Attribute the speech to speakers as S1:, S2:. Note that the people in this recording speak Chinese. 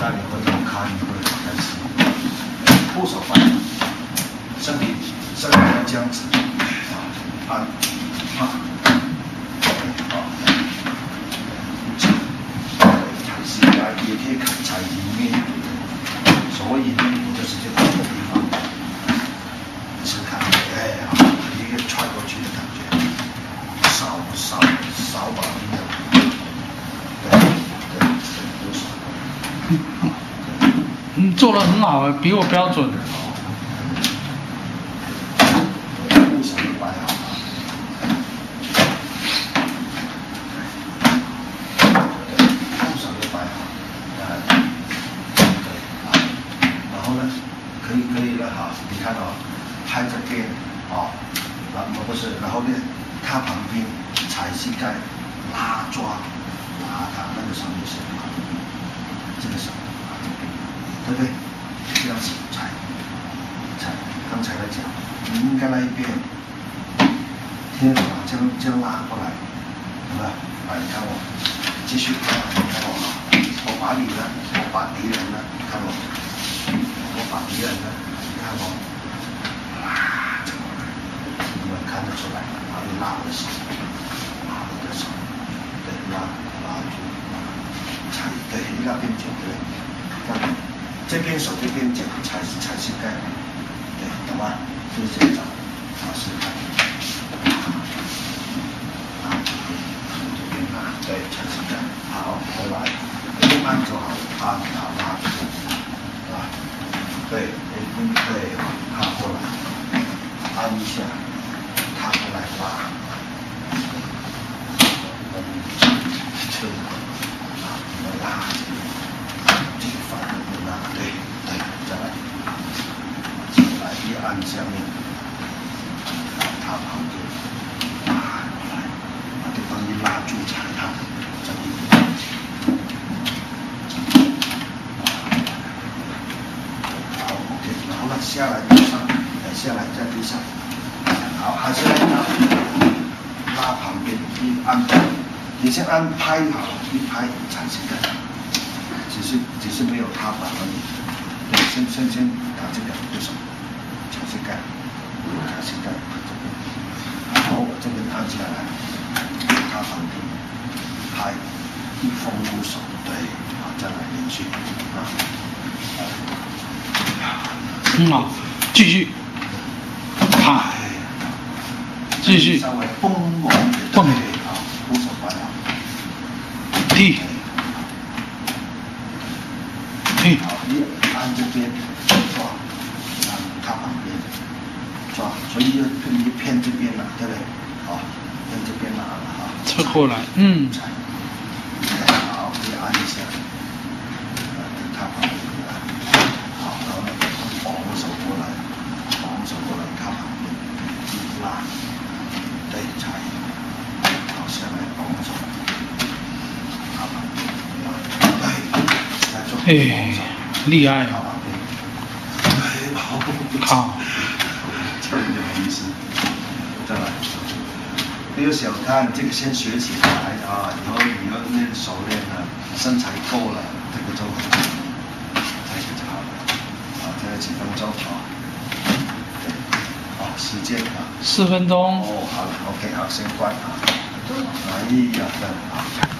S1: 带领观众看一会开始，护手摆，身体身体要僵直，啊，按，啊，好，踩膝盖也可以踩里面，所谓里面就是这个地方，你试看，哎，好，一个踹过去的感觉，少少少把力量，对对，有手。
S2: 你，做的很好，比我标准。
S1: 不想摆好，不想就摆好，啊，对，然后呢，可以可以了哈，你看哦，拍这边哦，然后不是，然后呢，它旁边踩膝盖，拉抓，拉他那个上面是这个手啊这边，对不对？这样子踩，踩，刚才的讲，你应该那一边。天把这样这样拉过来，是吧？啊，你看我，继续，你看我啊，我把你呢，我把敌人呢，看我，我把敌人呢，你看我，啊，你们看得出来，哪里拉的手，拉的手，对，拉拉住，踩，对，那边脚对，看，这边手这边脚踩踩膝盖，对，懂吗？就是这样，老师看。对，全是这样。好，回来，一按就好，按好拉住，是吧？对，嗯，对，他过来，按一下，他过来拉，嗯，就啊，拉，这个反应拉，对，对，再来，再下面，他旁边，拉过来，把对方一拉住踩他。这里，好，OK，然后呢，下来地上，呃，下来在地上，好，还是拉拉旁边，一按，你先按拍好，一拍踩膝盖，只是只是没有踏板而已，先先先打这两个手，踩膝盖，踩膝盖，这边，好，我这边按下来，他旁边。拍一风鼓手，对，好，再来连续，啊，
S2: 嗯啊，继续，拍，继续，
S1: 稍微蹦。
S2: 蹦，
S1: 好，鼓手摆好，
S2: 踢，踢，
S1: 好，一按这边抓，按它旁边抓，所以要一偏这边了，对不对？好，偏这边拿了哈，
S2: 侧过来，嗯。
S1: 好，可以按一下，呃，看旁边，好，然后呢，保护手过来，保护手过来，看旁边，一拉，对，踩，好，下来保护手，看旁边，对，再做保护手，
S2: 厉害，
S1: 看旁边，对，保护手，
S2: 靠，
S1: 这有点意思，再来。不要小看这个，先学起来啊！以后你要练熟练了，身材够了，这个就这个就好了。啊，再几分钟啊？对，好，时间啊。
S2: 四分钟。
S1: 哦，好了，OK，好，先关啊。哎呀，真好。